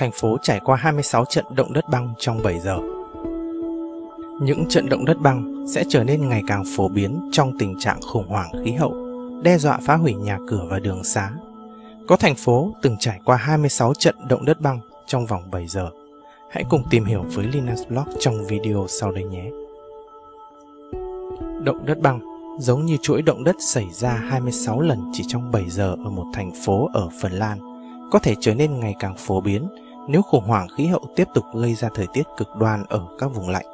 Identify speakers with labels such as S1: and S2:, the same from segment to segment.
S1: thành phố trải qua 26 trận động đất băng trong 7 giờ. Những trận động đất băng sẽ trở nên ngày càng phổ biến trong tình trạng khủng hoảng khí hậu, đe dọa phá hủy nhà cửa và đường xá. Có thành phố từng trải qua 26 trận động đất băng trong vòng 7 giờ. Hãy cùng tìm hiểu với Linus Blog trong video sau đây nhé. Động đất băng giống như chuỗi động đất xảy ra 26 lần chỉ trong 7 giờ ở một thành phố ở Phần Lan, có thể trở nên ngày càng phổ biến nếu khủng hoảng khí hậu tiếp tục gây ra thời tiết cực đoan ở các vùng lạnh.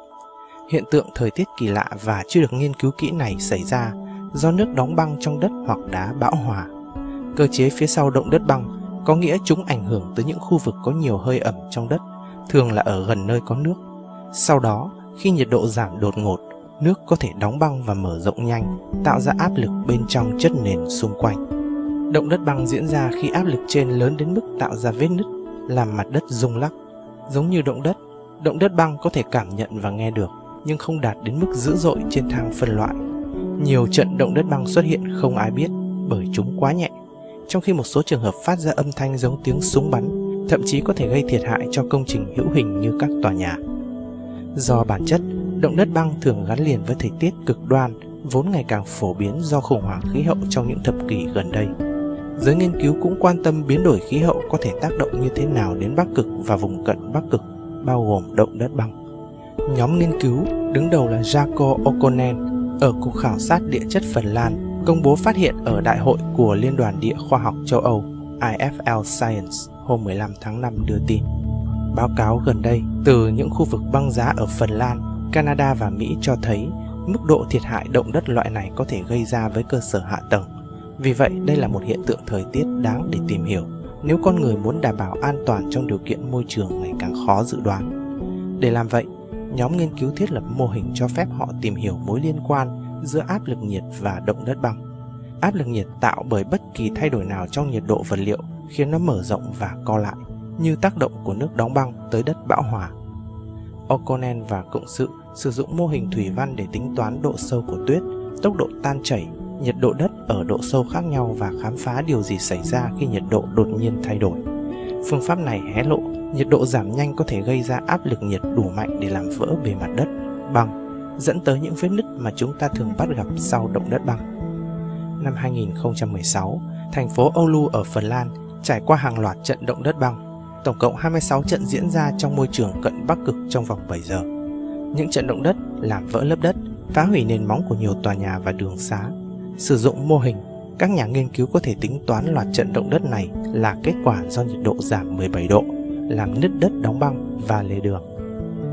S1: Hiện tượng thời tiết kỳ lạ và chưa được nghiên cứu kỹ này xảy ra do nước đóng băng trong đất hoặc đá bão hòa. Cơ chế phía sau động đất băng có nghĩa chúng ảnh hưởng tới những khu vực có nhiều hơi ẩm trong đất, thường là ở gần nơi có nước. Sau đó, khi nhiệt độ giảm đột ngột, nước có thể đóng băng và mở rộng nhanh, tạo ra áp lực bên trong chất nền xung quanh. Động đất băng diễn ra khi áp lực trên lớn đến mức tạo ra vết nứt, làm mặt đất rung lắc. Giống như động đất, động đất băng có thể cảm nhận và nghe được, nhưng không đạt đến mức dữ dội trên thang phân loại. Nhiều trận động đất băng xuất hiện không ai biết bởi chúng quá nhẹ, trong khi một số trường hợp phát ra âm thanh giống tiếng súng bắn, thậm chí có thể gây thiệt hại cho công trình hữu hình như các tòa nhà. Do bản chất, động đất băng thường gắn liền với thời tiết cực đoan, vốn ngày càng phổ biến do khủng hoảng khí hậu trong những thập kỷ gần đây. Giới nghiên cứu cũng quan tâm biến đổi khí hậu có thể tác động như thế nào đến Bắc Cực và vùng cận Bắc Cực, bao gồm động đất băng. Nhóm nghiên cứu đứng đầu là Jaco Okonen ở Cục Khảo sát Địa chất Phần Lan công bố phát hiện ở Đại hội của Liên đoàn Địa khoa học châu Âu IFL Science hôm 15 tháng 5 đưa tin. Báo cáo gần đây từ những khu vực băng giá ở Phần Lan, Canada và Mỹ cho thấy mức độ thiệt hại động đất loại này có thể gây ra với cơ sở hạ tầng. Vì vậy, đây là một hiện tượng thời tiết đáng để tìm hiểu nếu con người muốn đảm bảo an toàn trong điều kiện môi trường ngày càng khó dự đoán. Để làm vậy, nhóm nghiên cứu thiết lập mô hình cho phép họ tìm hiểu mối liên quan giữa áp lực nhiệt và động đất băng. Áp lực nhiệt tạo bởi bất kỳ thay đổi nào trong nhiệt độ vật liệu khiến nó mở rộng và co lại, như tác động của nước đóng băng tới đất bão hòa. O'Connell và cộng sự sử dụng mô hình thủy văn để tính toán độ sâu của tuyết, tốc độ tan chảy, nhiệt độ đất ở độ sâu khác nhau và khám phá điều gì xảy ra khi nhiệt độ đột nhiên thay đổi. Phương pháp này hé lộ nhiệt độ giảm nhanh có thể gây ra áp lực nhiệt đủ mạnh để làm vỡ bề mặt đất, băng, dẫn tới những vết nứt mà chúng ta thường bắt gặp sau động đất băng. Năm 2016, thành phố Oulu ở Phần Lan trải qua hàng loạt trận động đất băng. Tổng cộng 26 trận diễn ra trong môi trường cận Bắc Cực trong vòng 7 giờ. Những trận động đất làm vỡ lớp đất, phá hủy nền móng của nhiều tòa nhà và đường xá. Sử dụng mô hình, các nhà nghiên cứu có thể tính toán loạt trận động đất này là kết quả do nhiệt độ giảm 17 độ, làm nứt đất đóng băng và lề đường.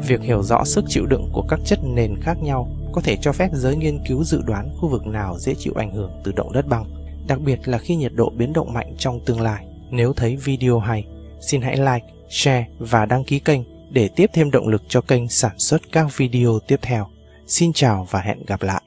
S1: Việc hiểu rõ sức chịu đựng của các chất nền khác nhau có thể cho phép giới nghiên cứu dự đoán khu vực nào dễ chịu ảnh hưởng từ động đất băng, đặc biệt là khi nhiệt độ biến động mạnh trong tương lai. Nếu thấy video hay, xin hãy like, share và đăng ký kênh để tiếp thêm động lực cho kênh sản xuất các video tiếp theo. Xin chào và hẹn gặp lại.